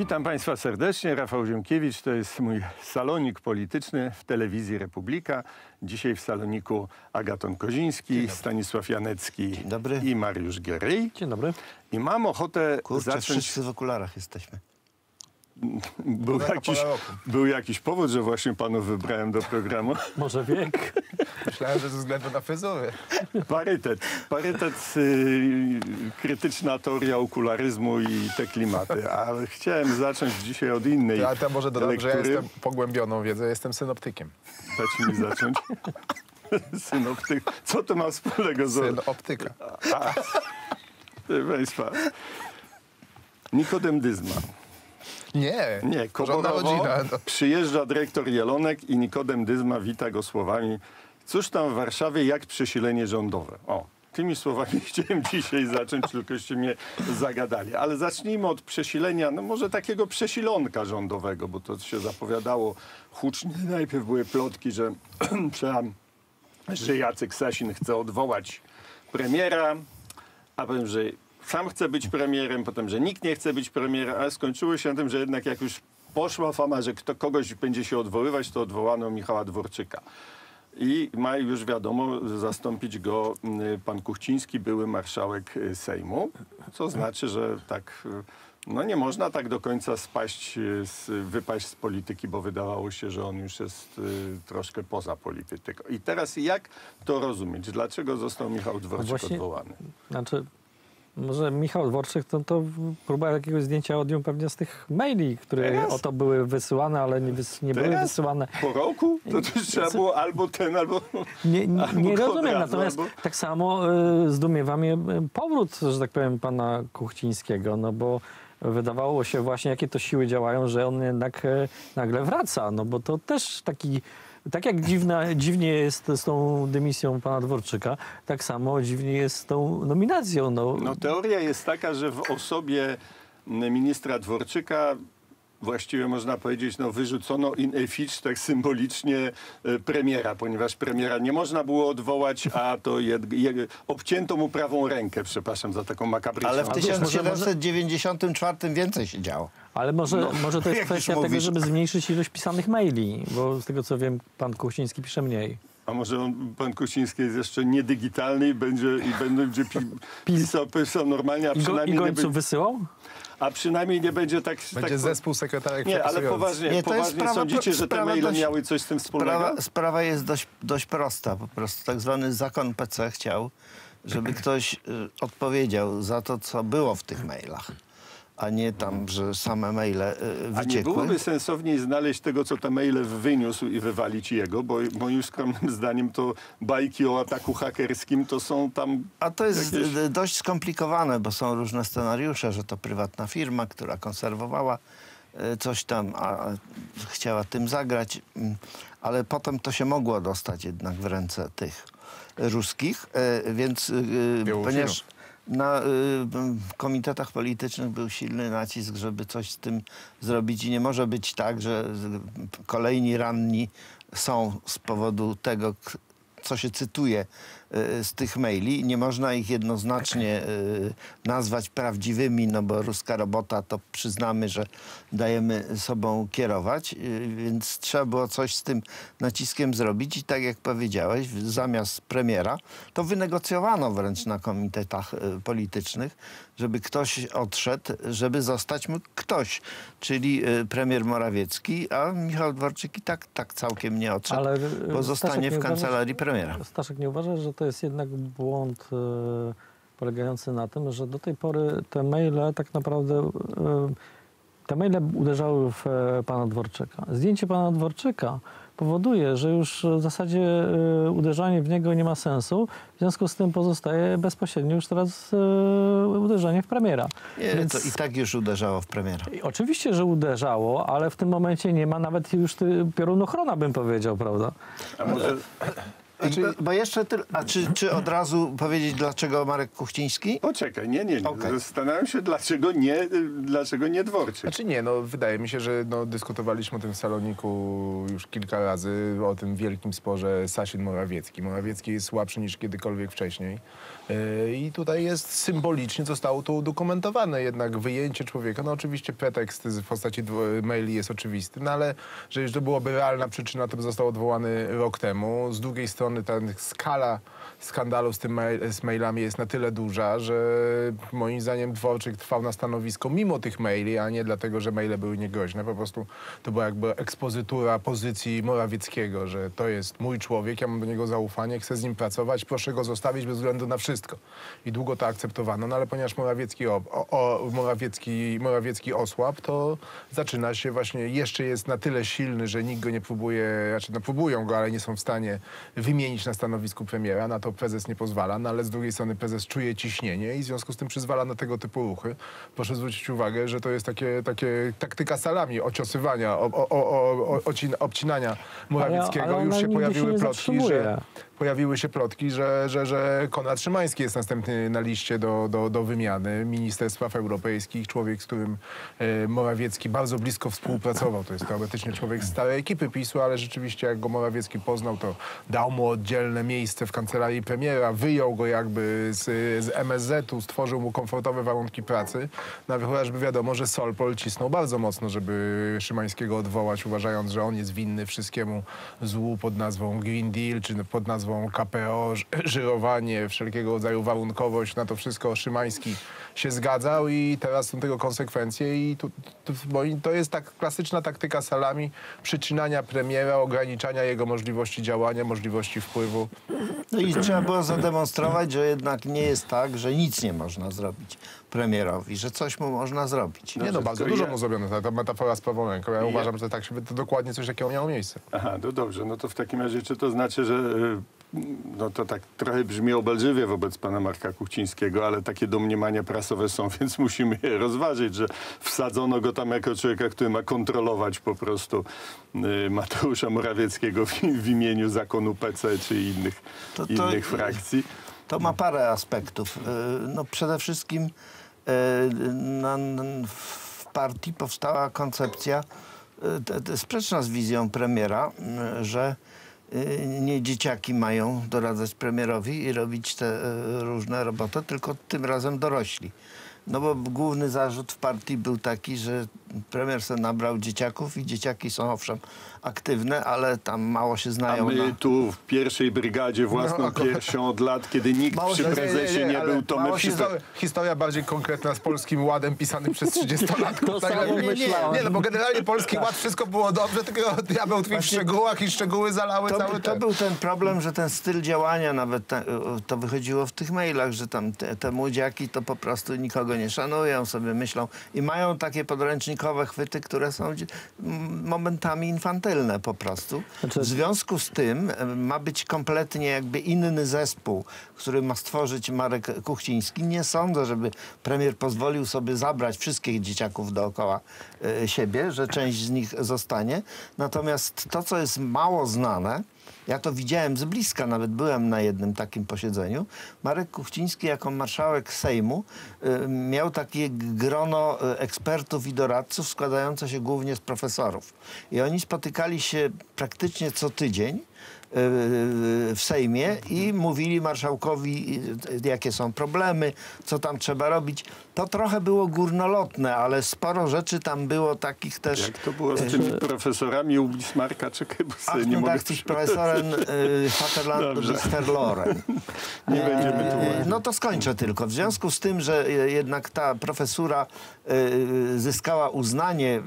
Witam Państwa serdecznie. Rafał Ziemkiewicz to jest mój salonik polityczny w telewizji Republika. Dzisiaj w saloniku Agaton Koziński, Stanisław Janecki i Mariusz Geryj. Dzień dobry. I mam ochotę Kurczę, zacząć... wszyscy w okularach jesteśmy. Był jakiś, był jakiś powód, że właśnie panów wybrałem do programu. Może wiek? Myślałem, że ze względu na fryzury. Parytet. Parytet, y, krytyczna teoria okularyzmu i te klimaty. Ale chciałem zacząć dzisiaj od innej A to może dodam, że ja lektury. jestem pogłębioną wiedzę, jestem synoptykiem. Dajcie mi zacząć. Synoptyk. Co to ma wspólnego z... Syn optyka. Proszę Państwa. Nikodem Dyzma. Nie, Nie, Koborowo rodzina. No. przyjeżdża dyrektor Jelonek i Nikodem Dyzma wita go słowami Cóż tam w Warszawie, jak przesilenie rządowe? O, tymi słowami chciałem dzisiaj zacząć, tylkoście mnie zagadali. Ale zacznijmy od przesilenia, no może takiego przesilonka rządowego, bo to się zapowiadało hucznie. Najpierw były plotki, że, że Jacek Sasin chce odwołać premiera, a potem, że sam chce być premierem, potem, że nikt nie chce być premierem, ale skończyło się na tym, że jednak jak już poszła fama, że kto kogoś będzie się odwoływać, to odwołano Michała Dworczyka. I ma już wiadomo zastąpić go y, pan Kuchciński, były marszałek y, Sejmu, co znaczy, że tak y, no nie można tak do końca spaść, y, wypaść z polityki, bo wydawało się, że on już jest troszkę poza polityką. I teraz jak to rozumieć? Dlaczego został Michał Dworczyk właśnie- odwołany? Znaczy, może Michał Dworczyk to, to próba jakiegoś zdjęcia audium pewnie z tych maili, które Teraz? oto były wysyłane, ale nie, wys, nie były wysyłane. Po roku? To też trzeba było albo ten, albo... Nie, nie, Albo nie rozumiem, razu, natomiast albo- tak samo y, zdumiewa mnie y, powrót, że tak powiem, pana Kuchcińskiego, no bo wydawało się właśnie, jakie to siły działają, że on jednak e, nagle wraca, no bo to też taki, tak jak dziwna, dziwnie jest z tą dymisją pana Dworczyka, tak samo dziwnie jest z tą nominacją, no. No teoria jest taka, że w osobie ministra Dworczyka właściwie można powiedzieć, no wyrzucono in efficie tak symbolicznie e, premiera, ponieważ premiera nie można było odwołać, a to jed, je, obcięto mu prawą rękę, przepraszam za taką makabryczną. Ale w wiesz, może- 1794 więcej się działo. Ale może, może to jest kwestia już tego, mówisz. żeby zmniejszyć ilość pisanych maili, bo z tego co wiem, pan Kuchciński pisze mniej. A może on, pan Kuciński jest jeszcze niedigitalny i będzie, i będzie pi, pisał, pisał normalnie, a I, go, i przynajmniej, nie, gońców be- wysyłał? A przynajmniej nie będzie tak... Będzie tak zespół sekretarek Nie, ale poważnie, Nie, to jest poważnie sprawa- sądzicie, że te maile dość- miały coś z tym wspólnego? Sprawa, sprawa jest dość, dość prosta. Po prostu tak zwany zakon PC chciał, żeby ktoś y, odpowiedział za to, co było w tych mailach, a nie tam, że same maile y, A nie wyciekły. byłoby sensowniej znaleźć tego, co te maile wyniósł i wywalić jego, bo moim skromnym zdaniem to bajki o ataku hakerskim to są tam... A to jest Jakieś- dość skomplikowane, bo są różne scenariusze, że to prywatna firma, która konserwowała y, coś tam, a chciała tym zagrać, mm, ale potem to się mogło dostać jednak w ręce tych ruskich, y, więc y, Białorusinów. ponieważ na y, komitetach politycznych był silny nacisk, żeby coś z tym zrobić i nie może być tak, że kolejni ranni są z powodu tego, co się cytuje y, z tych maili. Nie można ich jednoznacznie y, nazwać prawdziwymi, no bo ruska robota to przyznamy, że dajemy sobą kierować, y, więc trzeba było coś z tym naciskiem zrobić i tak jak powiedziałeś, zamiast premiera, to wynegocjowano wręcz na komitetach politycznych, żeby ktoś odszedł, żeby zostać mógł ktoś, czyli y, premier Morawiecki, a Michał Dworczyk i tak, tak całkiem nie odszedł, Ale, y, bo zostanie nie w kancelarii premiera. Staszek, nie uważasz, że to jest jednak błąd e, polegający na tym, że do tej pory te maile tak naprawdę te maile uderzały w e, pana Dworczyka. Zdjęcie pana Dworczyka powoduje, że już w zasadzie e, uderzanie w niego nie ma sensu, w związku z tym pozostaje bezpośrednio już teraz e, uderzenie w premiera. Nie, Więc- to i tak już uderzało w premiera. I Oczywiście, że uderzało, ale w tym momencie nie ma nawet już piorunochrona, bym powiedział, prawda? A może, Znaczy- bo, bo jeszcze tyl, a czy, czy od razu powiedzieć, dlaczego Marek Kuchciński? Poczekaj, nie, nie, nie. Okej. Zastanawiam się, dlaczego nie, dlaczego nie Dworczyk. Znaczy nie, no wydaje mi się, że no, dyskutowaliśmy o tym w Saloniku już kilka razy, o tym wielkim sporze Sasin-Morawiecki. Morawiecki jest słabszy niż kiedykolwiek wcześniej. Yy, I tutaj jest symbolicznie, zostało to udokumentowane jednak wyjęcie człowieka. No oczywiście pretekst w postaci maili jest oczywisty, no ale że już to byłoby realna przyczyna, to by został odwołany rok temu. Z drugiej strony ta skala skandalu z, tym mail, z mailami jest na tyle duża, że moim zdaniem Dworczyk trwał na stanowisko mimo tych maili, a nie dlatego, że maile były niegroźne. Po prostu to była jakby ekspozytura pozycji Morawieckiego, że to jest mój człowiek, ja mam do niego zaufanie, chcę z nim pracować, proszę go zostawić bez względu na wszystko. I długo to akceptowano, no ale ponieważ Morawiecki, o, o, o, Morawiecki, Morawiecki osłabł, to zaczyna się właśnie, jeszcze jest na tyle silny, że nikt go nie próbuje, znaczy no próbują go, ale nie są w stanie wymienić na stanowisku premiera, na to prezes nie pozwala, no ale z drugiej strony prezes czuje ciśnienie i w związku z tym przyzwala na tego typu ruchy. Proszę zwrócić uwagę, że to jest takie, takie taktyka salami, ociosywania, o, o, o, obcinania Morawieckiego. ale ona Już się pojawiły się plotki, że pojawiły się plotki, że, że, że Konrad Szymański jest następny na liście do, do, do wymiany. Minister Spraw Europejskich, człowiek, z którym e, Morawiecki bardzo blisko współpracował. To jest teoretycznie człowiek z starej ekipy PiSu, ale rzeczywiście jak go Morawiecki poznał, to dał mu oddzielne miejsce w kancelarii premiera, wyjął go jakby z, z MSZ-u, stworzył mu komfortowe warunki pracy. No ale chociażby wiadomo, że Solpol cisnął bardzo mocno, żeby Szymańskiego odwołać, uważając, że on jest winny wszystkiemu złu pod nazwą Green Deal, czy pod nazwą KPO, ż- żyrowanie, wszelkiego rodzaju warunkowość. Na to wszystko Szymański się zgadzał i teraz są tego konsekwencje i tu, tu, to jest tak klasyczna taktyka salami, przyczynania premiera, ograniczania jego możliwości działania, możliwości wpływu. No i trzeba było zademonstrować, że jednak nie jest tak, że nic nie można zrobić premierowi, że coś mu można zrobić. Nie no, Dobrze, bardzo dużo ja- mu zrobiono, ta, ta metafora z prawą ręką. Ja Ja- uważam, że tak się, to dokładnie coś takiego miało miejsce. Aha, no dobrze, no to w takim razie czy to znaczy, że y, no to tak trochę brzmi obelżywie wobec pana Marka Kuchcińskiego, ale takie domniemania prasowe są, więc musimy je rozważyć, że wsadzono go tam jako człowieka, który ma kontrolować po prostu y, Mateusza Morawieckiego w, w imieniu zakonu PC czy innych, To- to- innych frakcji. To ma parę aspektów. Y, No przede wszystkim y, w partii powstała koncepcja sprzeczna z wizją premiera, że nie dzieciaki mają doradzać premierowi i robić te y, różne roboty, tylko tym razem dorośli. No bo główny zarzut w partii był taki, że premier sobie nabrał dzieciaków i dzieciaki są owszem aktywne, ale tam mało się A znają my na... tu w pierwszej brygadzie własną No, piersią od lat, kiedy nikt Mało przy się- prezesie nie, ale był, to my historia, historia bardziej konkretna z polskim ładem pisanym przez 30-latków. To samo nie, nie, myślałem. nie, no bo generalnie polski ład, wszystko było dobrze, tylko diabeł tkwi w szczegółach i szczegóły zalały To, cały to ten. był ten problem, że ten styl działania, nawet te, to wychodziło w tych mailach, że tam te, te młodziaki to po prostu nikogo nie szanują, sobie myślą i mają takie podręcznikowe chwyty, które są momentami infantylne po prostu. Znaczy- W związku z tym e, ma być kompletnie jakby inny zespół, który ma stworzyć Marek Kuchciński. Nie sądzę, żeby premier pozwolił sobie zabrać wszystkich dzieciaków dookoła e, siebie, że część z nich zostanie. Natomiast to, co jest mało znane, ja to widziałem z bliska, nawet byłem na jednym takim posiedzeniu. Marek Kuchciński jako marszałek Sejmu y, miał takie grono y, ekspertów i doradców składające się głównie z profesorów. I oni spotykali się praktycznie co tydzień w Sejmie i mówili marszałkowi, y, jakie są problemy, co tam trzeba robić. To trochę było górnolotne, ale sporo rzeczy tam było takich też... Jak to było z tymi profesorami u Bismarcka? Czekaj, bo sobie nie mogę... das ist Profesorem y, Verloren. Nie będziemy tłumaczyć. No to skończę tylko. W związku z tym, że jednak ta profesura zyskała uznanie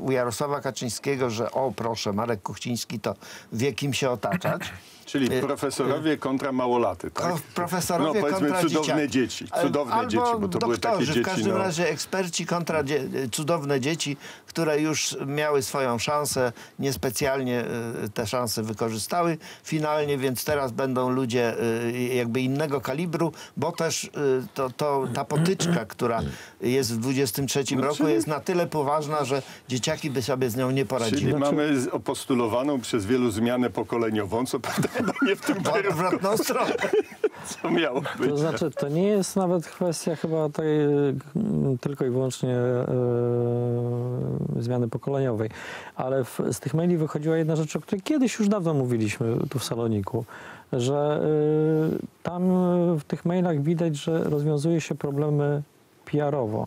u Jarosława Kaczyńskiego, że o proszę, Marek Kuchciński to wie kim się judge. Czyli profesorowie kontra małolaty, tak? Profesorowie no, powiedzmy kontra cudowne dzieciaki. dzieci. Cudowne Albo dzieci, bo to były takie doktorzy, dzieci. w każdym no. razie eksperci kontra dzie- cudowne dzieci, które już miały swoją szansę, niespecjalnie y, te szanse wykorzystały finalnie, więc teraz będą ludzie y, jakby innego kalibru, bo też y, to, to, ta potyczka, która jest w 23 No, roku czyli- jest na tyle poważna, że dzieciaki by sobie z nią nie Czyli poradziły. mamy z- opostulowaną przez wielu zmianę pokoleniową, co prawda chyba nie w tym W kierunku, odwrotną stronę. co miało być. To znaczy, to nie jest nawet kwestia chyba tej mm, tylko i wyłącznie e, zmiany pokoleniowej, ale w, z tych maili wychodziła jedna rzecz, o której kiedyś już dawno mówiliśmy tu w Saloniku, że e, tam w tych mailach widać, że rozwiązuje się problemy PR-owo.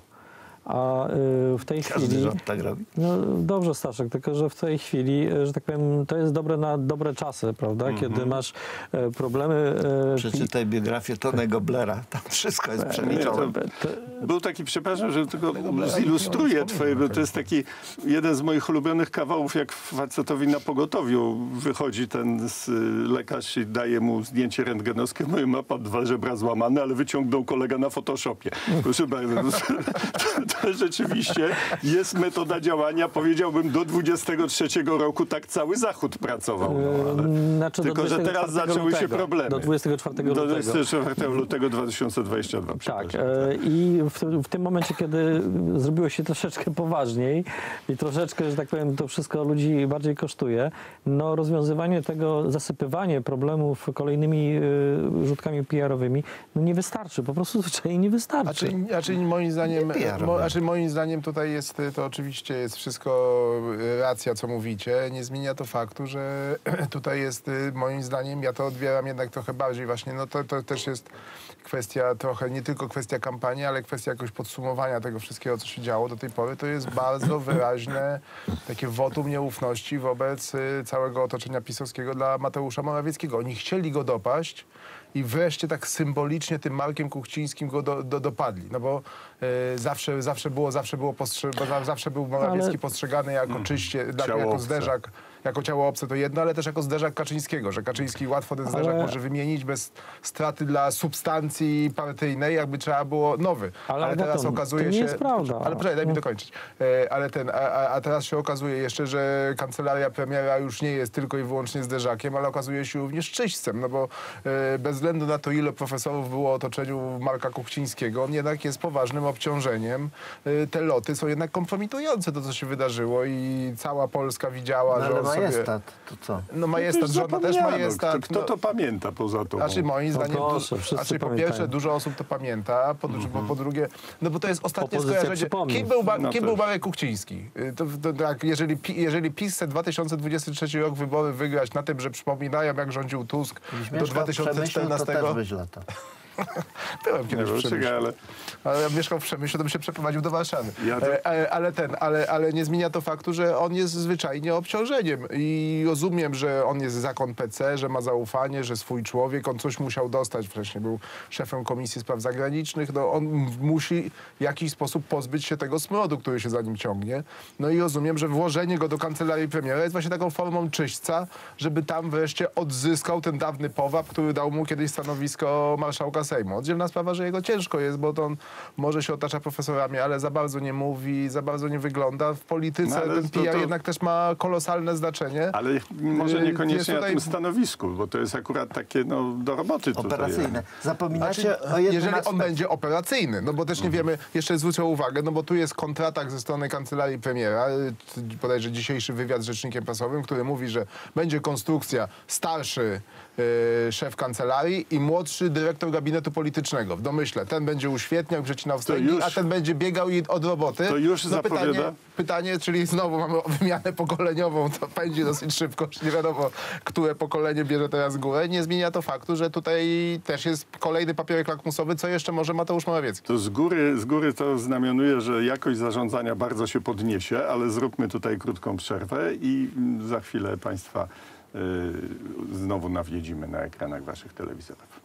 A e, w tej Każdy chwili. rząd tak robi. No dobrze, Staszek, tylko że w tej chwili, e, że tak powiem, to jest dobre na dobre czasy, prawda? Kiedy masz e, problemy. E, Przeczytaj biografię Tonego Blera. Tam wszystko jest pi- przeliczone. Był taki, przepraszam, że tylko zilustruję twoje, bo to jest taki jeden z moich ulubionych kawałów, jak facetowi na pogotowiu wychodzi ten z, lekarz i daje mu zdjęcie rentgenowskie, moje ma pan dwa żebra złamane, ale wyciągnął kolega na Photoshopie. Proszę bardzo, to, to rzeczywiście jest metoda działania, powiedziałbym do 23 roku tak cały Zachód pracował. No, ale... e, znaczy do Tylko, że teraz 24 zaczęły się lutego. problemy. Do 24 Do lutego. 24 lutego 2022. Tak, e, i w, tym- w tym momencie, kiedy zrobiło się troszeczkę poważniej i troszeczkę, że tak powiem, to wszystko ludzi bardziej kosztuje, no rozwiązywanie tego, zasypywanie problemów kolejnymi e, rzutkami PR-owymi, no nie wystarczy, po prostu zwyczajnie nie A wystarczy. czy, a czy moim zdaniem, mo, a czy moim zdaniem tutaj jest, to oczywiście jest wszystko racja, co mówicie. Nie zmienia to faktu, że tutaj jest y, moim zdaniem, ja to odbieram jednak trochę bardziej właśnie, no to, to też jest kwestia trochę, nie tylko kwestia kampanii, ale kwestia jakoś podsumowania tego wszystkiego, co się działo do tej pory. To jest bardzo wyraźne takie wotum nieufności wobec y, całego otoczenia pisowskiego dla Mateusza Morawieckiego. Oni chcieli go dopaść, i wreszcie tak symbolicznie tym Markiem Kuchcińskim go do, do, dopadli. No bo e, zawsze, zawsze było, zawsze było postrze- zawsze był Morawiecki Ale- postrzegany jako czyście, dla, Ciało jako zderzak, jako ciało obce to jedno, ale też jako zderzak Kaczyńskiego, że Kaczyński łatwo ten zderzak Ale- może wymienić bez straty dla substancji partyjnej, jakby trzeba było nowy. Ale Ale, teraz Agaton, okazuje to nie się... jest prawda. Ale poczekaj, daj mi dokończyć. E, ale ten, a, a, teraz się okazuje jeszcze, że kancelaria premiera już nie jest tylko i wyłącznie zderzakiem, ale okazuje się również czyśćcem, no bo e, bez względu na to, ile profesorów było w otoczeniu Marka Kuchcińskiego, on jednak jest poważnym obciążeniem. E, te loty są jednak kompromitujące to, co się wydarzyło i cała Polska widziała, No, że on sobie... majestat, to co? No majestat, Już żona też majestat. Kto, kto no. to pamięta poza tobą? Znaczy moim No zdaniem, proszę, du- znaczy, po pierwsze dużo osób to pamięta, po, bo po drugie, no bo to jest ostatnie Opozycja skojarzenie. Kim był, ba, No kim był Marek Kuchciński? Y, To, to, tak, jeżeli, Pi- jeżeli PiS chce 2023 rok wybory wygrać na tym, że przypominają jak rządził Tusk do Mieszkał w Przemyślu, 2014, To też. byłem kiedyś w Przemyślu. ale Ale ja mieszkał w Przemyślu, to bym się przeprowadził do Warszawy. Ja to- E, ale, ale ten, ale, ale nie zmienia to faktu, że on jest zwyczajnie obciążeniem. I rozumiem, że on jest zakon PC, że ma zaufanie, że swój człowiek, on coś musiał dostać. Wcześniej był szefem Komisji Spraw Zagranicznych. No, on musi w jakiś sposób pozbyć się tego smrodu, który się za nim ciągnie. No i rozumiem, że włożenie go do kancelarii premiera jest właśnie taką formą czyśćca, żeby tam wreszcie odzyskał ten dawny powab, który dał mu kiedyś stanowisko marszałka Sejmu. Oddzielna sprawa, że jego ciężko jest, bo to on może się otacza profesorami, ale za bardzo nie mówi, za bardzo nie wygląda. W polityce No, ten to- PR to- jednak też ma kolosalne znaczenie. Ale może Yy, niekoniecznie jest na tutaj- tym stanowisku, bo to jest akurat takie no, do roboty tutaj. Operacyjne. Zapominacie Znaczy, o jednym jeżeli on aspekcie. będzie operacyjny, no bo też nie wiemy, jeszcze zwrócę uwagę, no bo tu jest kontratak ze strony kancelarii premiera, y, bodajże dzisiejszy wywiad z rzecznikiem prasowym, który mówi, że będzie konstrukcja starszy y, szef kancelarii i młodszy dyrektor gabinetu politycznego. W domyśle, ten będzie uświetniał, przecinał wstęgi, już- a ten będzie biegał i od roboty. To już no zapowiada? pytanie, pytanie, czyli znowu mamy wymianę pokoleniową, to będzie dosyć szybko, już nie wiadomo, które pokolenie bierze teraz górę. Nie zmienia to faktu, że tutaj też jest kolejny papierek lakmusowy, co jeszcze może Mateusz Morawiecki. To z góry, z góry to znamionuje, że jakość zarządzania bardzo się podniesie, ale zróbmy tutaj krótką przerwę i za chwilę Państwa y, znowu nawiedzimy na ekranach Waszych telewizorów.